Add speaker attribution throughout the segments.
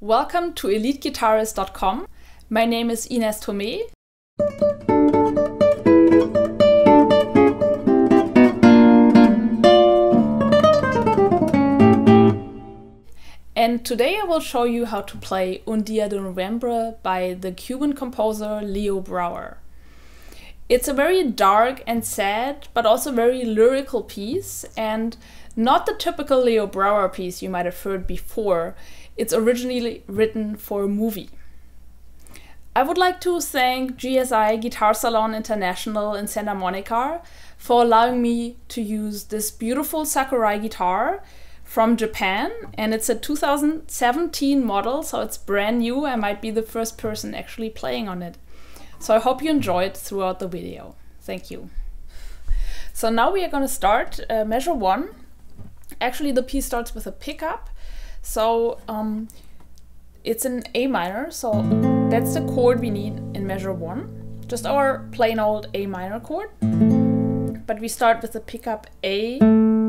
Speaker 1: Welcome to EliteGuitarist.com. My name is Ines Thome. And today I will show you how to play Un Dia de Noviembre by the Cuban composer Leo Brouwer. It's a very dark and sad, but also very lyrical piece, and not the typical Leo Brouwer piece you might have heard before. It's originally written for a movie. I would like to thank GSI Guitar Salon International in Santa Monica for allowing me to use this beautiful Sakurai guitar from Japan and it's a 2017 model so it's brand new. I might be the first person actually playing on it. So I hope you enjoy it throughout the video. Thank you. So now we are going to start uh, measure one. Actually the piece starts with a pickup so um, it's an A minor so that's the chord we need in measure one just our plain old A minor chord but we start with the pickup A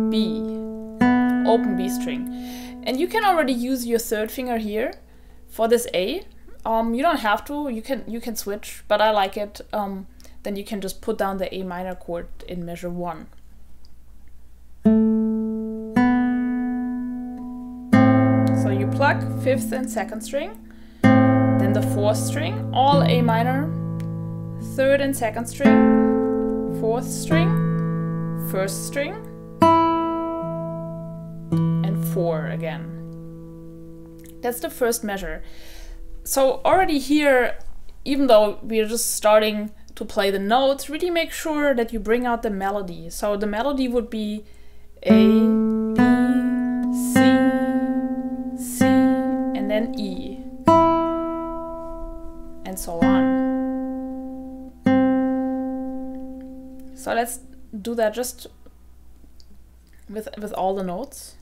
Speaker 1: B open B string. And you can already use your third finger here for this A. Um, you don't have to, you can you can switch, but I like it. Um, then you can just put down the A minor chord in measure one. Pluck fifth and second string, then the fourth string, all A minor, third and second string, fourth string, first string, and 4 again. That's the first measure. So already here, even though we're just starting to play the notes, really make sure that you bring out the melody. So the melody would be A, E, and so on. So let's do that just with, with all the notes.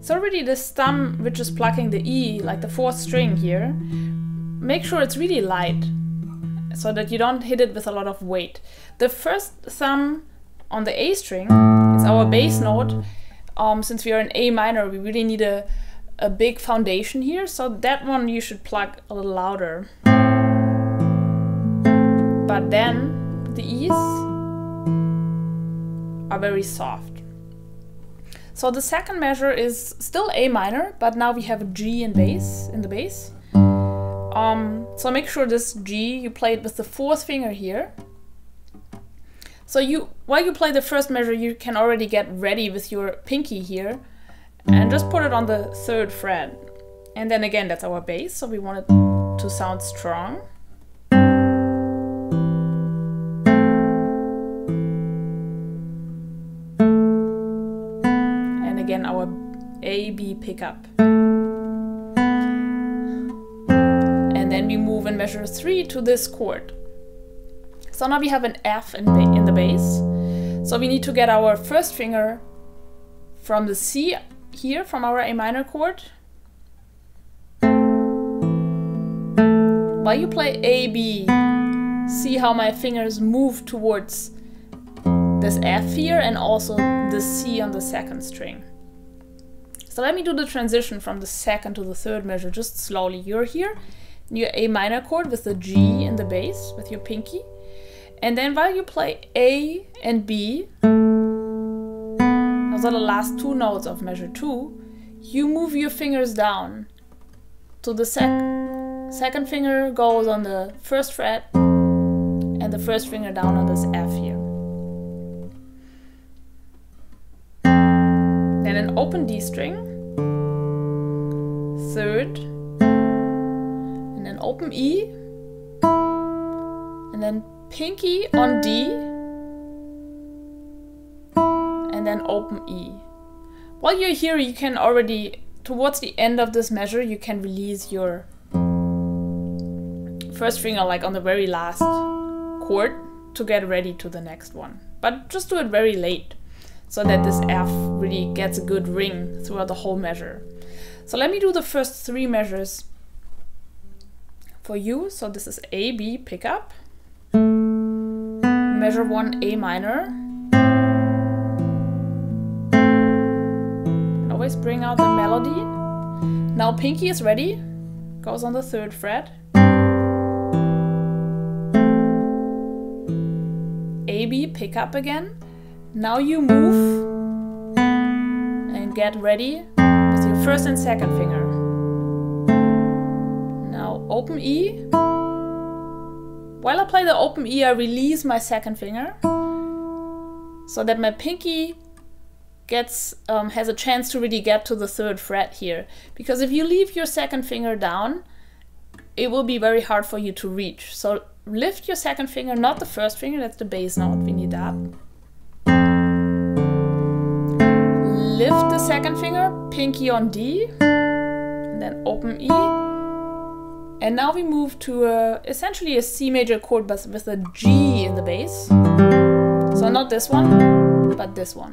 Speaker 1: So already this thumb, which is plucking the E, like the fourth string here, make sure it's really light so that you don't hit it with a lot of weight. The first thumb on the A string is our bass note. Um, since we are in A minor, we really need a, a big foundation here, so that one you should plug a little louder. But then the E's are very soft. So the second measure is still A minor, but now we have a G in bass in the bass. Um, so make sure this G you play it with the fourth finger here. So you while you play the first measure, you can already get ready with your pinky here, and just put it on the third fret. And then again, that's our bass, so we want it to sound strong. And again our A, B pickup. We move in measure 3 to this chord. So now we have an F in, in the bass. So we need to get our first finger from the C here, from our A minor chord. While you play A, B, see how my fingers move towards this F here and also the C on the second string. So let me do the transition from the second to the third measure just slowly. You're here your A minor chord with the G in the bass with your pinky. And then while you play A and B, those are the last two notes of measure two, you move your fingers down. So the sec second finger goes on the first fret and the first finger down on this F here. Then an open D string, third, then open E, and then pinky on D, and then open E. While you're here, you can already, towards the end of this measure, you can release your first finger like on the very last chord to get ready to the next one. But just do it very late so that this F really gets a good ring throughout the whole measure. So let me do the first three measures for you. So this is A, B, pickup. measure 1 A minor. always bring out the melody. Now pinky is ready, goes on the third fret. A, B, pickup again. Now you move and get ready with your first and second finger. Open E. While I play the open E, I release my second finger so that my pinky gets um, has a chance to really get to the third fret here. Because if you leave your second finger down, it will be very hard for you to reach. So lift your second finger, not the first finger, that's the bass note, we need that. Lift the second finger, pinky on D, and then open E. And now we move to a, essentially a C major chord but with a G in the bass. So not this one, but this one.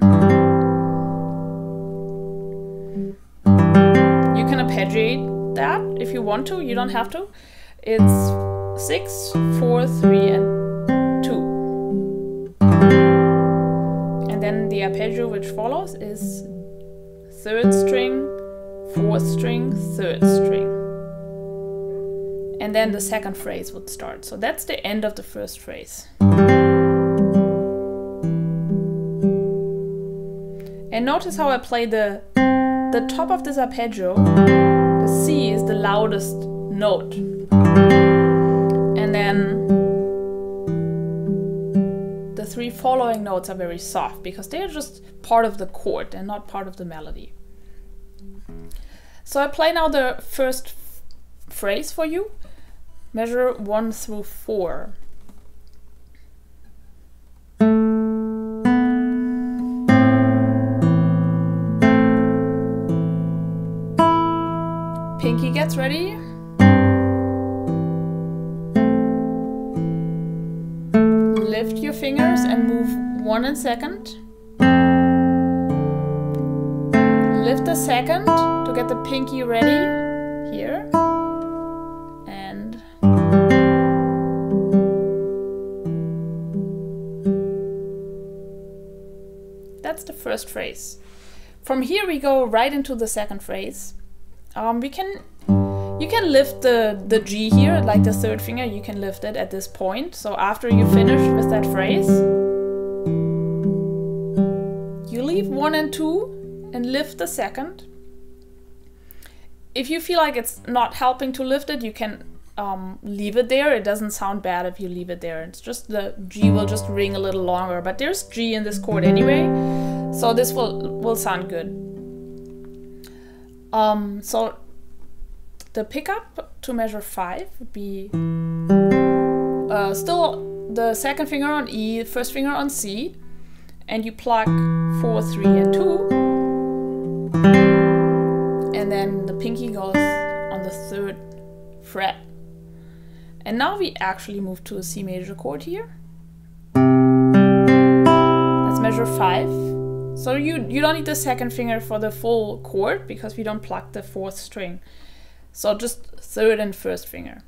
Speaker 1: You can arpeggiate that if you want to. You don't have to. It's six, four, three, and two. And then the arpeggio which follows is third string, fourth string, third string. And then the second phrase would start. So that's the end of the first phrase. And notice how I play the the top of this arpeggio the C is the loudest note. And then the three following notes are very soft because they are just part of the chord and not part of the melody. So I play now the first phrase for you. Measure 1 through 4. Pinky gets ready. Lift your fingers and move one and second. Lift the second to get the pinky ready that's the first phrase. From here we go right into the second phrase. Um, we can you can lift the, the G here, like the third finger, you can lift it at this point. So after you finish with that phrase, you leave one and two and lift the second. If you feel like it's not helping to lift it, you can um, leave it there. It doesn't sound bad if you leave it there. It's just the G will just ring a little longer, but there's G in this chord anyway, so this will, will sound good. Um, so the pickup to measure 5 would be uh, still the second finger on E, first finger on C, and you pluck 4, 3, and 2. And then the pinky goes on the third fret. And now we actually move to a C major chord here. Let's measure 5. So you, you don't need the second finger for the full chord because we don't pluck the fourth string. So just third and first finger.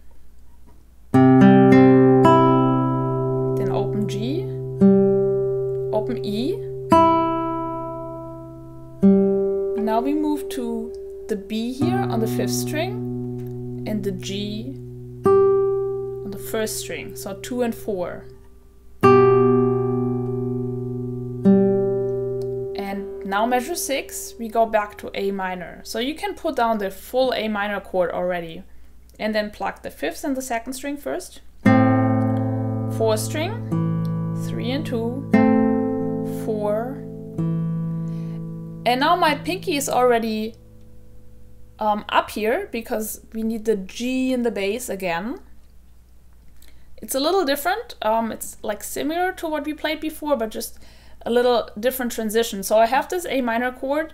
Speaker 1: Then open G, open E. Now we move to the B here on the fifth string and the G the first string. So two and four. And Now measure 6, we go back to A minor. So you can put down the full A minor chord already. And then pluck the 5th and the 2nd string first. 4 string, 3 and 2, 4. And now my pinky is already um, up here because we need the G in the bass again. It's a little different. Um, it's like similar to what we played before, but just a little different transition. So I have this A minor chord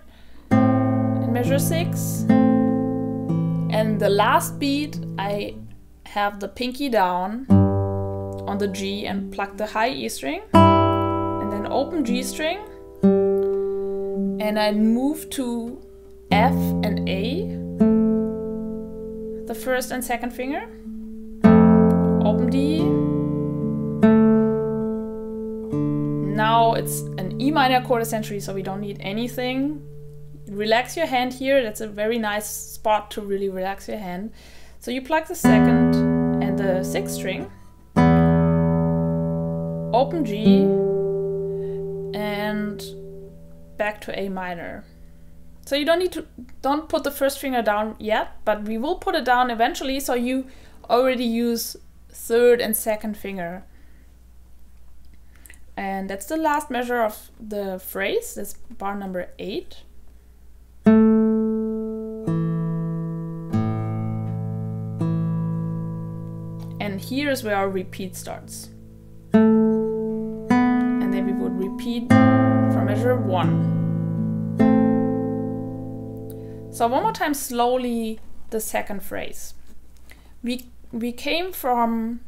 Speaker 1: in measure six. And the last beat, I have the pinky down on the G and pluck the high E string. And then open G string. And I move to F and A, the first and second finger. Open D, now it's an E minor chord essentially, so we don't need anything. Relax your hand here. That's a very nice spot to really relax your hand. So you pluck the second and the sixth string, open G, and back to A minor. So you don't need to, don't put the first finger down yet, but we will put it down eventually, so you already use third and second finger. And that's the last measure of the phrase, that's bar number eight. And here is where our repeat starts. And then we would repeat from measure one. So one more time slowly the second phrase. We we came from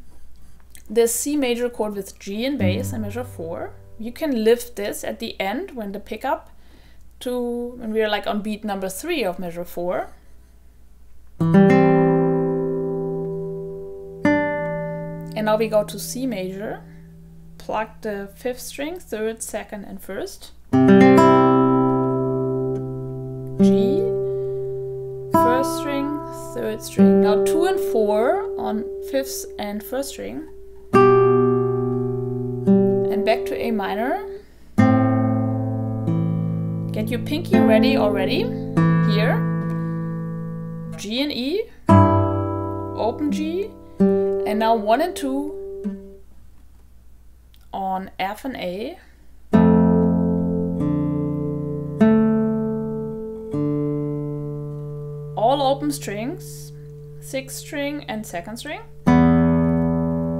Speaker 1: this C major chord with G in bass mm. in measure 4. You can lift this at the end when the pickup to when we are like on beat number 3 of measure 4. And now we go to C major, pluck the fifth string, third, second, and first. G, third string. Now two and four on fifth and first string. And back to A minor. Get your pinky ready already. Here. G and E. Open G. And now one and two on F and A. open strings, sixth string and second string,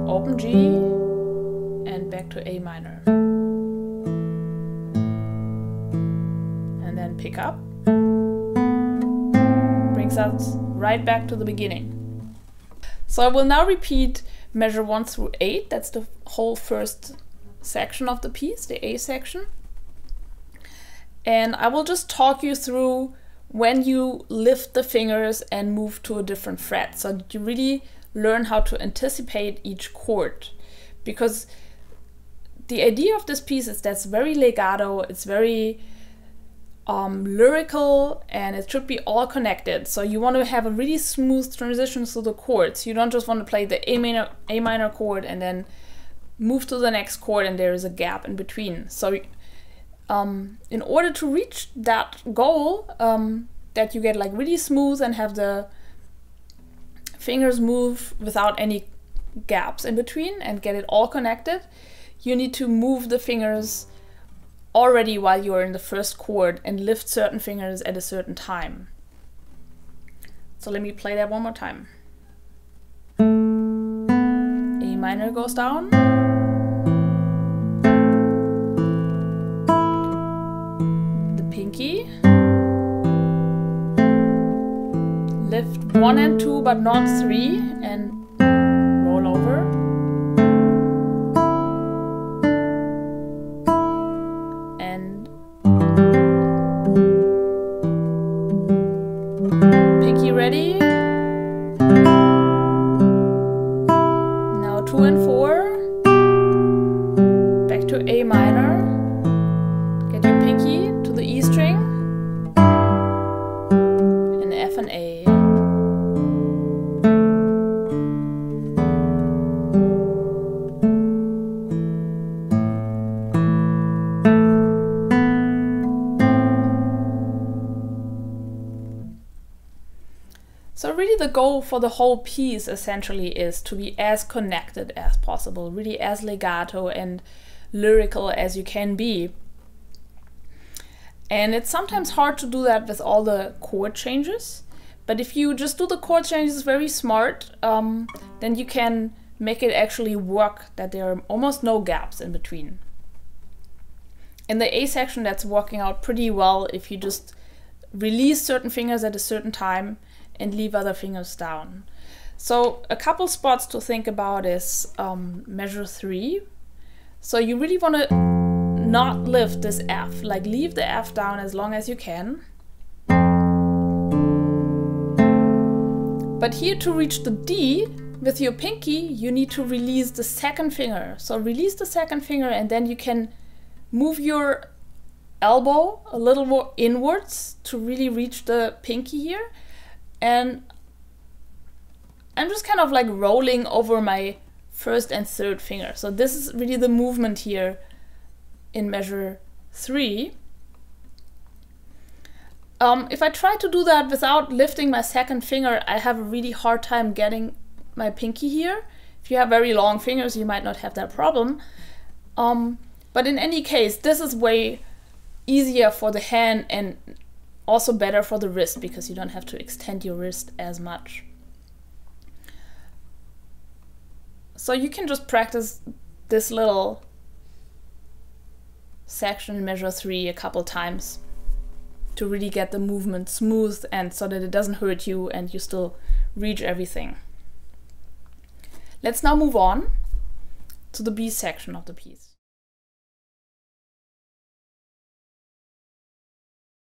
Speaker 1: open G, and back to A minor. And then pick up, brings us right back to the beginning. So I will now repeat measure 1 through 8, that's the whole first section of the piece, the A section. And I will just talk you through when you lift the fingers and move to a different fret. So you really learn how to anticipate each chord. Because the idea of this piece is that's very legato, it's very um, lyrical, and it should be all connected. So you want to have a really smooth transition through the chords. You don't just want to play the A minor, A minor chord and then move to the next chord and there is a gap in between. So um, in order to reach that goal, um, that you get like really smooth and have the fingers move without any gaps in between and get it all connected, you need to move the fingers already while you're in the first chord and lift certain fingers at a certain time. So let me play that one more time. A minor goes down. Pinky. Lift one and two, but not three, and So really the goal for the whole piece essentially is to be as connected as possible, really as legato and lyrical as you can be. And it's sometimes hard to do that with all the chord changes. But if you just do the chord changes very smart, um, then you can make it actually work that there are almost no gaps in between. In the A section, that's working out pretty well if you just release certain fingers at a certain time and leave other fingers down. So a couple spots to think about is um, measure three. So you really want to not lift this F, like leave the F down as long as you can. But here to reach the D, with your pinky, you need to release the second finger. So release the second finger and then you can move your elbow a little more inwards to really reach the pinky here. And I'm just kind of like rolling over my first and third finger. So this is really the movement here in measure three. Um, if I try to do that without lifting my second finger, I have a really hard time getting my pinky here. If you have very long fingers, you might not have that problem. Um, but in any case, this is way easier for the hand and also better for the wrist because you don't have to extend your wrist as much. So you can just practice this little section measure three a couple times to really get the movement smooth and so that it doesn't hurt you and you still reach everything. Let's now move on to the B section of the piece.